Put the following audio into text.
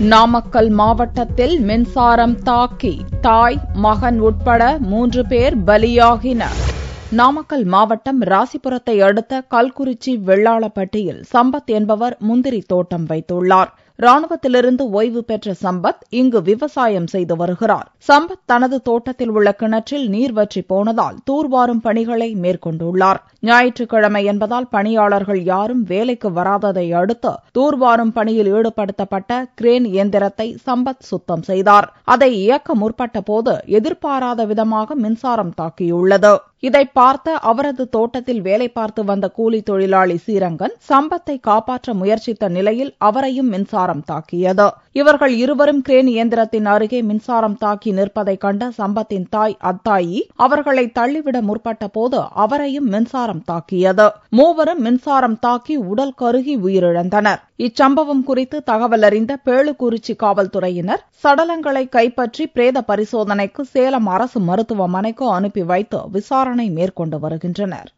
நாமக்கல் மாவட்டத்தில் மின்சாரம் தாக்கி தாய் மகன் உட்பட மூன்று பேர் பலியாகினர். நாமக்கல் மாவட்டம் ராசிபுரத்தை அடுத்த கல்குறிச்சி வெள்ளாளப்பட்டியில் சம்பத் என்பவர் முந்திரி தோட்டம் வைத்துள்ளார். ராணுவத்திலிருந்து ஓய்வு பெற்ற சம்பத் இங்கு விவசாயம் செய்து வருகிறார். சம்பத் தனது தோட்டத்தில் உள்ள கிணற்றில் நீர் வற்றி போனதால் தூர்வாரும் பணிகளை மேற்கொண்டுள்ளார். ஞாயிற்றுக்கிழமை என்பதால் பணியாளர்கள் யாரும் வேலைக்கு வராததை அடுத்து தூர்வாரும் பணியில் ஈடுபடுத்தப்பட்ட கிரேன் இயந்திரத்தை சம்பத் சுத்தம் செய்தார். அதை இயக்க முற்பட்ட போது எதிர்பாராத விதமாக மின்சாரம் தாக்கியுள்ளது. இதை பார்த்த அவரது தோட்டத்தில் வேலை பார்த்து வந்த கூலி தொழிலாளி சீரங்கன் சம்பத்தை காப்பாற்ற முயற்சித்த நிலையில் அவரையும் மின்சாரம் தாக்கியது. இவர்கள் இருவரும் கிரேன் இயந்திரத்தின் அருகே மின்சாரம் தாக்கி நிற்பதை கண்ட சம்பத்தின் தாய் அத்தாயி அவர்களை தள்ளிவிட முற்பட்ட போது அவரையும் மின்சாரம் தாக்கியது. மூவரும் மின்சாரம் தாக்கி உடல் கருகி உயிரிழந்தனர். இச்சம்பவம் குறித்து தகவல் அறிந்த பேளுக்குறிச்சி காவல்துறையினர் சடலங்களை கைப்பற்றி பிரேத பரிசோதனைக்கு சேலம் அரசு மருத்துவமனைக்கு அனுப்பி வைத்து விசாரணை மேற்கொண்டு வருகின்றனர்.